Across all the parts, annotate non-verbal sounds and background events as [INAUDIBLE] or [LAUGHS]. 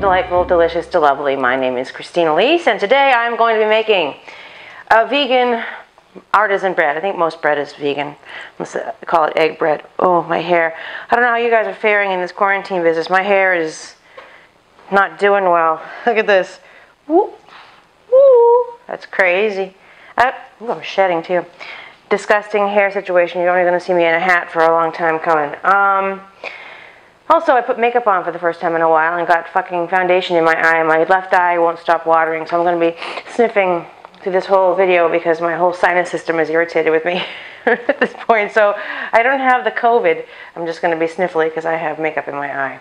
delightful, delicious, delovely. My name is Christine Elise, and today I'm going to be making a vegan artisan bread. I think most bread is vegan. Let's call it egg bread. Oh, my hair. I don't know how you guys are faring in this quarantine business. My hair is not doing well. [LAUGHS] Look at this. Woo, woo. That's crazy. I, ooh, I'm shedding too. Disgusting hair situation. You're only going to see me in a hat for a long time coming. Um, also, I put makeup on for the first time in a while and got fucking foundation in my eye. My left eye won't stop watering, so I'm going to be sniffing through this whole video because my whole sinus system is irritated with me [LAUGHS] at this point. So I don't have the COVID. I'm just going to be sniffly because I have makeup in my eye.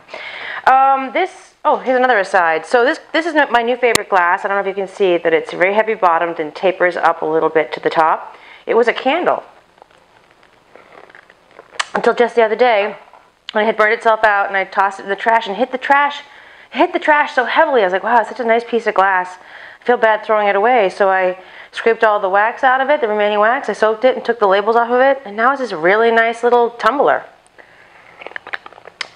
Um, this, oh, here's another aside. So this, this is my new favorite glass. I don't know if you can see that it's very heavy bottomed and tapers up a little bit to the top. It was a candle. Until just the other day, when it had burned itself out and I tossed it in the trash and hit the trash, hit the trash so heavily. I was like, wow, it's such a nice piece of glass. I feel bad throwing it away. So I scraped all the wax out of it, the remaining wax. I soaked it and took the labels off of it. And now it's this really nice little tumbler.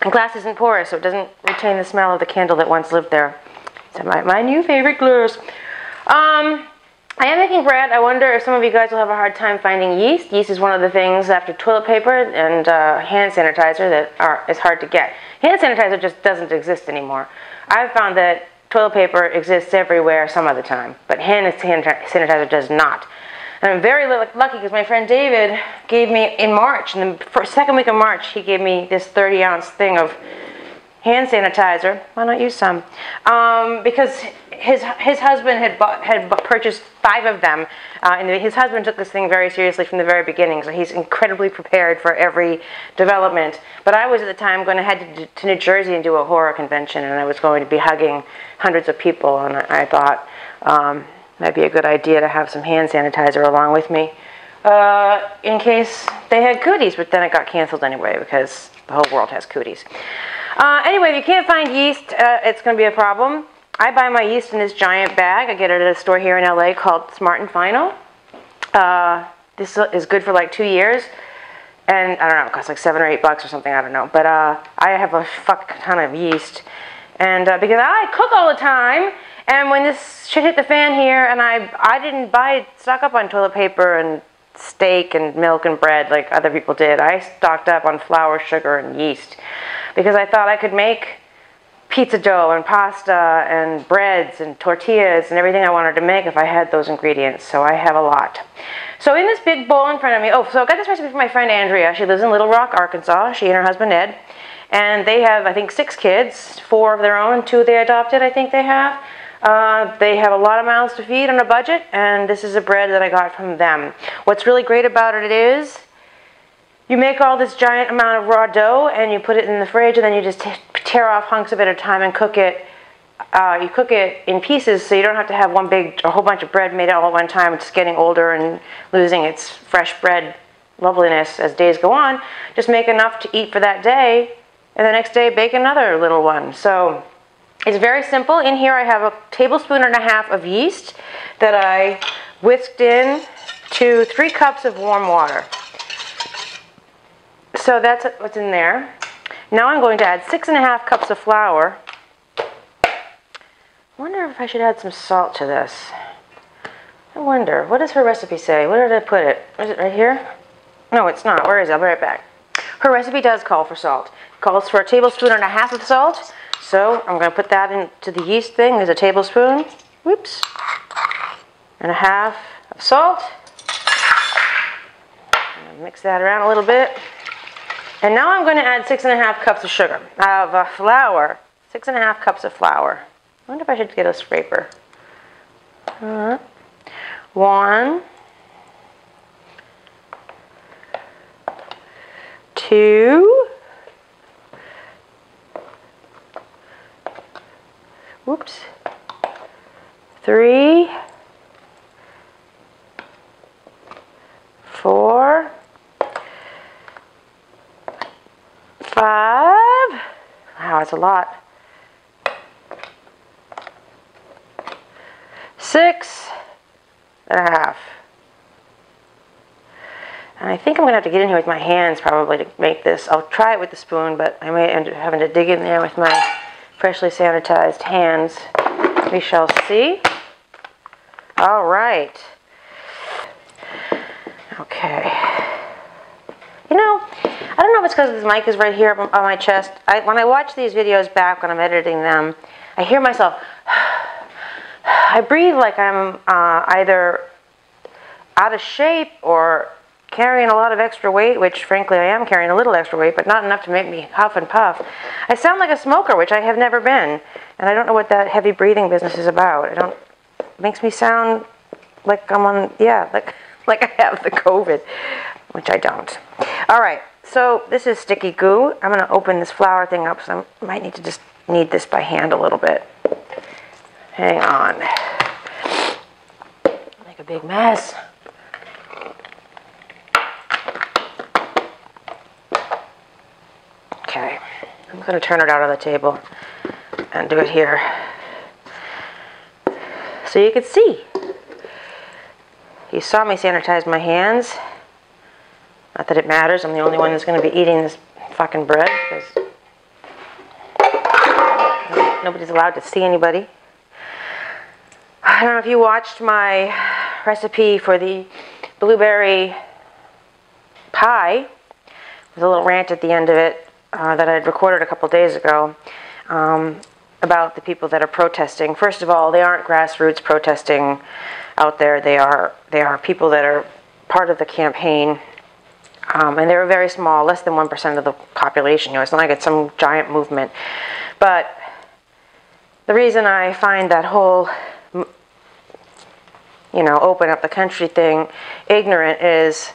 And glass isn't porous, so it doesn't retain the smell of the candle that once lived there. So my, my new favorite glass. Um, I am making bread. I wonder if some of you guys will have a hard time finding yeast. Yeast is one of the things after toilet paper and uh, hand sanitizer that are, is hard to get. Hand sanitizer just doesn't exist anymore. I've found that toilet paper exists everywhere some of the time, but hand sanitizer does not. And I'm very lucky because my friend David gave me in March, in the second week of March, he gave me this 30 ounce thing of hand sanitizer. Why not use some? Um, because his his husband had bought, had purchased five of them, uh, and his husband took this thing very seriously from the very beginning. So he's incredibly prepared for every development. But I was at the time going to head to, to New Jersey and do a horror convention, and I was going to be hugging hundreds of people, and I, I thought um, that'd be a good idea to have some hand sanitizer along with me. Uh, in case they had cooties, but then it got canceled anyway because the whole world has cooties. Uh, anyway, if you can't find yeast, uh, it's going to be a problem. I buy my yeast in this giant bag. I get it at a store here in LA called Smart and Final. Uh, this is good for like two years. And I don't know, it costs like seven or eight bucks or something, I don't know. But uh, I have a fuck ton of yeast. And uh, because I cook all the time, and when this shit hit the fan here, and I, I didn't buy, stock up on toilet paper and steak and milk and bread like other people did. I stocked up on flour, sugar, and yeast because I thought I could make pizza dough and pasta and breads and tortillas and everything I wanted to make if I had those ingredients. So I have a lot. So in this big bowl in front of me, oh, so I got this recipe from my friend Andrea. She lives in Little Rock, Arkansas. She and her husband Ed. And they have, I think, six kids, four of their own, two they adopted, I think they have. Uh, they have a lot of mouths to feed on a budget, and this is a bread that I got from them. What's really great about it is you make all this giant amount of raw dough and you put it in the fridge and then you just tear off hunks of it at a time and cook it. Uh, you cook it in pieces so you don't have to have one big, a whole bunch of bread made all at one time. It's getting older and losing its fresh bread loveliness as days go on. Just make enough to eat for that day and the next day bake another little one. So it's very simple. In here I have a tablespoon and a half of yeast that I whisked in to three cups of warm water. So that's what's in there. Now I'm going to add six and a half cups of flour. I wonder if I should add some salt to this. I wonder, what does her recipe say? Where did I put it? Is it right here? No, it's not. Where is it? I'll be right back. Her recipe does call for salt. It calls for a tablespoon and a half of salt. So I'm going to put that into the yeast thing. There's a tablespoon. Whoops. And a half of salt. Mix that around a little bit. And now I'm going to add six and a half cups of sugar, of uh, flour. Six and a half cups of flour. I wonder if I should get a scraper. Uh, one, two, whoops, three, four, five. Wow, that's a lot. Six and a half. And I think I'm going to have to get in here with my hands probably to make this. I'll try it with the spoon, but I may end up having to dig in there with my freshly sanitized hands. We shall see. All right. Okay. Don't know if it's because this mic is right here on my chest. I, when I watch these videos back when I'm editing them, I hear myself. [SIGHS] I breathe like I'm uh, either out of shape or carrying a lot of extra weight, which frankly I am carrying a little extra weight, but not enough to make me huff and puff. I sound like a smoker, which I have never been, and I don't know what that heavy breathing business is about. I don't. It makes me sound like I'm on. Yeah, like [LAUGHS] like I have the COVID, which I don't. All right. So this is sticky goo. I'm going to open this flour thing up, so I might need to just knead this by hand a little bit. Hang on. Make a big mess. Okay, I'm going to turn it out on the table and do it here so you can see. You saw me sanitize my hands. Not that it matters, I'm the only one that's going to be eating this fucking bread because nobody's allowed to see anybody. I don't know if you watched my recipe for the blueberry pie. There's a little rant at the end of it uh, that I had recorded a couple days ago um, about the people that are protesting. First of all, they aren't grassroots protesting out there. They are they are people that are part of the campaign, um, and they're very small, less than one percent of the population. You know, it's not like it's some giant movement. But the reason I find that whole you know, open up the country thing ignorant is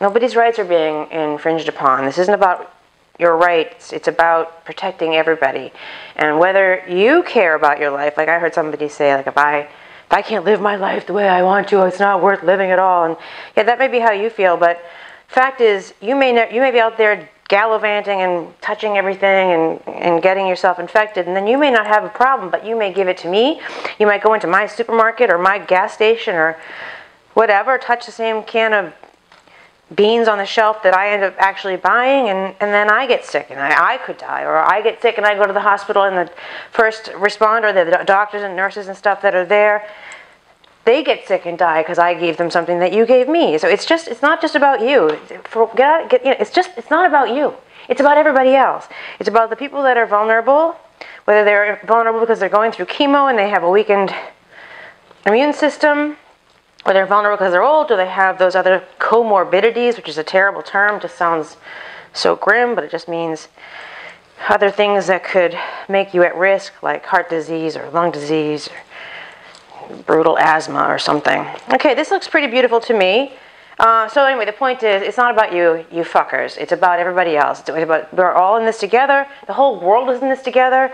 nobody's rights are being infringed upon. This isn't about your rights, it's about protecting everybody. And whether you care about your life, like I heard somebody say, like if I if I can't live my life the way I want to, it's not worth living at all. And yeah, that may be how you feel, but fact is, you may you may be out there gallivanting and touching everything and, and getting yourself infected, and then you may not have a problem, but you may give it to me. You might go into my supermarket or my gas station or whatever, touch the same can of beans on the shelf that I end up actually buying, and, and then I get sick and I, I could die, or I get sick and I go to the hospital, and the first responder, the doctors and nurses and stuff that are there, they get sick and die because I gave them something that you gave me. So it's just it's not just about you. For, get out, get, you know, it's just it's not about you. It's about everybody else. It's about the people that are vulnerable, whether they're vulnerable because they're going through chemo and they have a weakened immune system, or they're vulnerable because they're old, or they have those other comorbidities, which is a terrible term. Just sounds so grim, but it just means other things that could make you at risk, like heart disease or lung disease. Or, brutal asthma or something. Okay, this looks pretty beautiful to me. Uh, so anyway, the point is, it's not about you, you fuckers. It's about everybody else. It's about we're all in this together. The whole world is in this together.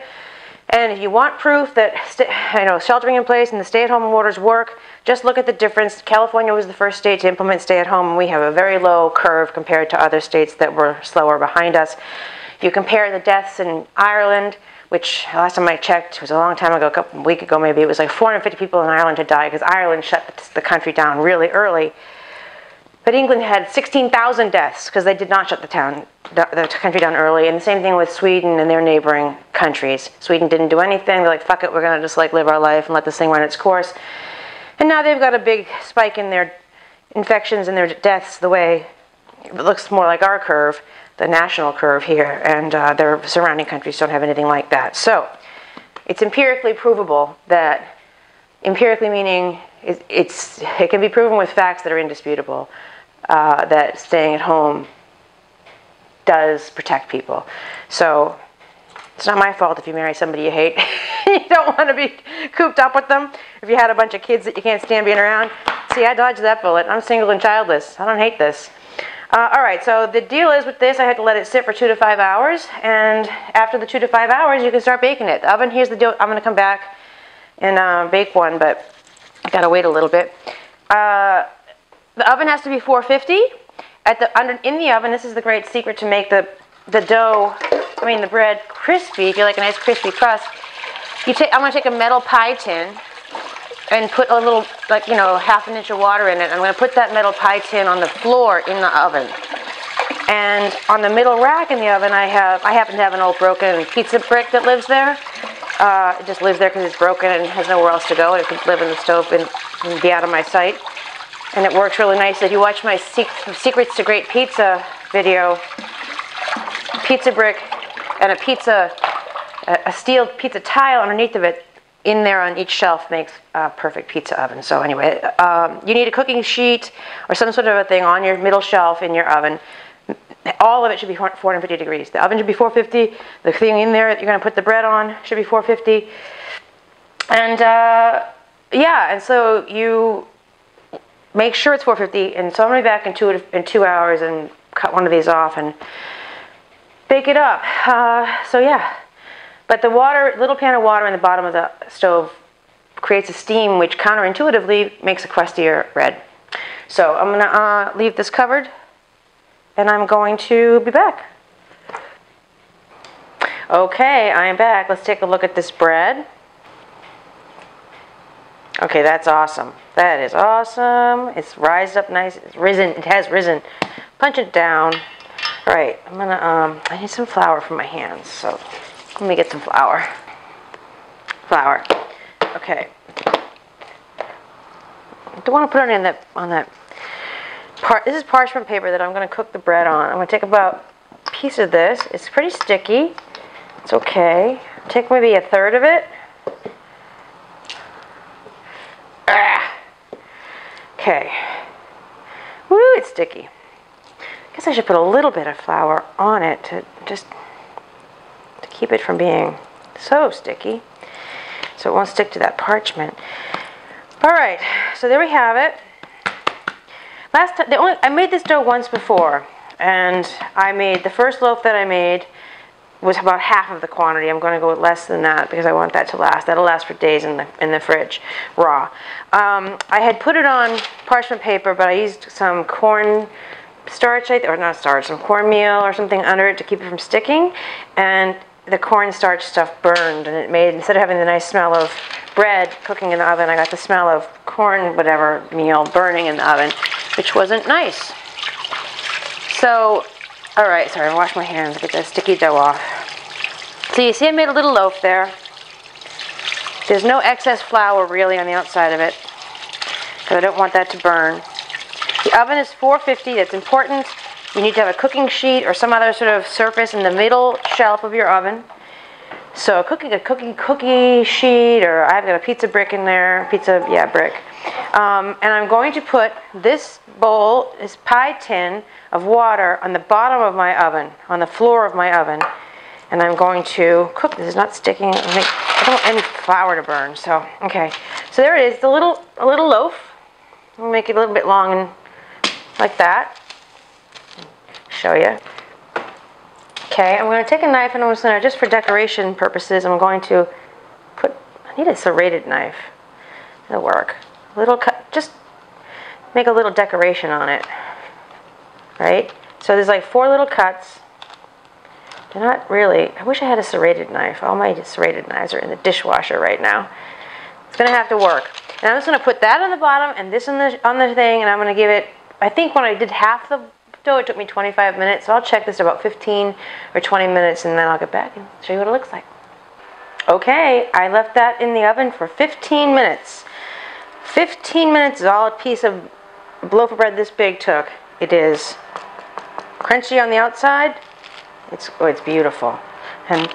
And if you want proof that you know sheltering in place and the stay-at-home orders work, just look at the difference. California was the first state to implement stay-at-home, and we have a very low curve compared to other states that were slower behind us. If you compare the deaths in Ireland which last time I checked was a long time ago, a couple week ago maybe, it was like 450 people in Ireland had died because Ireland shut the country down really early. But England had 16,000 deaths because they did not shut the town, the country down early. And the same thing with Sweden and their neighboring countries. Sweden didn't do anything. They're like, fuck it, we're gonna just like live our life and let this thing run its course. And now they've got a big spike in their infections and their deaths the way it looks more like our curve the national curve here, and uh, their surrounding countries don't have anything like that. So it's empirically provable that, empirically meaning it, it's, it can be proven with facts that are indisputable, uh, that staying at home does protect people. So it's not my fault if you marry somebody you hate. [LAUGHS] you don't want to be cooped up with them. If you had a bunch of kids that you can't stand being around. See, I dodged that bullet. I'm single and childless. I don't hate this. Uh, all right, so the deal is with this, I had to let it sit for two to five hours, and after the two to five hours, you can start baking it. The oven, here's the deal. I'm going to come back and uh, bake one, but I got to wait a little bit. Uh, the oven has to be 450. At the under in the oven, this is the great secret to make the the dough, I mean the bread crispy. If you like a nice crispy crust, you take. I'm to take a metal pie tin and put a little, like, you know, half an inch of water in it. I'm going to put that metal pie tin on the floor in the oven. And on the middle rack in the oven, I have, I happen to have an old broken pizza brick that lives there. Uh, it just lives there because it's broken and has nowhere else to go. It could live in the stove and, and be out of my sight. And it works really nicely. If you watch my Secrets to Great Pizza video, pizza brick and a pizza, a steel pizza tile underneath of it in there on each shelf makes a perfect pizza oven. So anyway, um, you need a cooking sheet or some sort of a thing on your middle shelf in your oven. All of it should be 450 degrees. The oven should be 450. The thing in there that you're going to put the bread on should be 450. And uh, yeah, and so you make sure it's 450. And so I'm going to be back in two, in two hours and cut one of these off and bake it up. Uh, so yeah. But the water, little pan of water in the bottom of the stove creates a steam which counterintuitively makes a crustier bread. So I'm going to uh, leave this covered and I'm going to be back. Okay, I am back. Let's take a look at this bread. Okay, that's awesome. That is awesome. It's rised up nice. It's risen. It has risen. Punch it down. All right, I'm gonna, um, I need some flour for my hands, so let me get some flour. Flour. Okay. I Don't want to put it in that on that part. This is parchment paper that I'm going to cook the bread on. I'm going to take about a piece of this. It's pretty sticky. It's okay. Take maybe a third of it. Ah. Okay. Woo, it's sticky. I guess I should put a little bit of flour on it to just keep it from being so sticky so it won't stick to that parchment. All right, so there we have it. Last time, the only, I made this dough once before, and I made, the first loaf that I made was about half of the quantity. I'm going to go with less than that because I want that to last. That'll last for days in the, in the fridge, raw. Um, I had put it on parchment paper, but I used some corn starch, or not starch, some cornmeal or something under it to keep it from sticking, and the cornstarch stuff burned and it made, instead of having the nice smell of bread cooking in the oven, I got the smell of corn, whatever meal, burning in the oven, which wasn't nice. So, all right, sorry, I wash my hands, get that sticky dough off. So you see I made a little loaf there. There's no excess flour really on the outside of it, because I don't want that to burn. The oven is 450, that's important. You need to have a cooking sheet or some other sort of surface in the middle shelf of your oven. So cooking a cookie cookie sheet, or I've got a pizza brick in there, pizza yeah brick, um, and I'm going to put this bowl, this pie tin of water on the bottom of my oven, on the floor of my oven, and I'm going to cook. This is not sticking. I don't want any flour to burn. So okay, so there it is, the little a little loaf. I'll make it a little bit long and like that show you. Okay, I'm going to take a knife and I'm just going to, just for decoration purposes, I'm going to put, I need a serrated knife. It'll work. A little cut, just make a little decoration on it. Right? So there's like four little cuts. They're not really, I wish I had a serrated knife. All my serrated knives are in the dishwasher right now. It's going to have to work. And I'm just going to put that on the bottom and this on the, on the thing and I'm going to give it, I think when I did half the it took me 25 minutes, so I'll check this about 15 or 20 minutes and then I'll get back and show you what it looks like. Okay, I left that in the oven for 15 minutes. 15 minutes is all a piece of loaf of bread this big took. It is crunchy on the outside. It's, oh, it's beautiful. And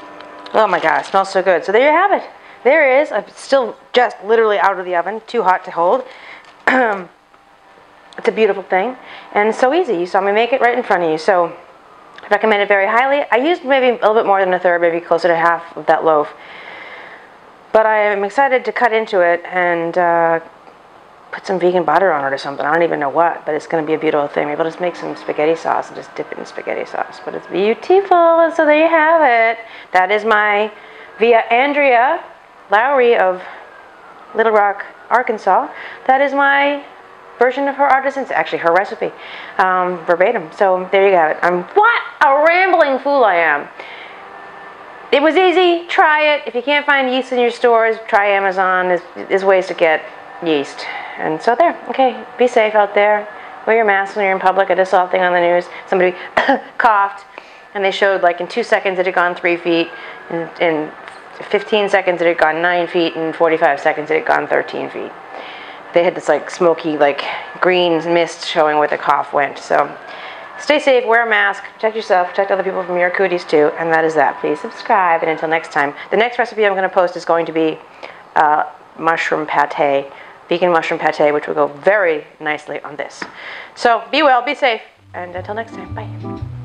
oh my god, it smells so good. So there you have it. There it is. I'm still just literally out of the oven, too hot to hold. [CLEARS THROAT] It's a beautiful thing and so easy. You saw me make it right in front of you. So I recommend it very highly. I used maybe a little bit more than a third, maybe closer to half of that loaf. But I am excited to cut into it and uh, put some vegan butter on it or something. I don't even know what, but it's going to be a beautiful thing. Maybe I'll just make some spaghetti sauce and just dip it in spaghetti sauce. But it's beautiful. So there you have it. That is my, via Andrea Lowry of Little Rock, Arkansas. That is my version of her artisans, actually her recipe, um, verbatim. So there you have it. I'm what a rambling fool I am. It was easy. Try it. If you can't find yeast in your stores, try Amazon. There's, there's ways to get yeast. And so there. Okay. Be safe out there. Wear your mask when you're in public. I just saw a thing on the news. Somebody [COUGHS] coughed, and they showed like in two seconds it had gone three feet. In, in 15 seconds it had gone 9 feet, and 45 seconds it had gone 13 feet. They had this like smoky, like green mist showing where the cough went. So stay safe, wear a mask, protect yourself, protect other people from your cooties too, and that is that. Please subscribe, and until next time, the next recipe I'm going to post is going to be uh, mushroom pate, vegan mushroom pate, which will go very nicely on this. So be well, be safe, and until next time, bye.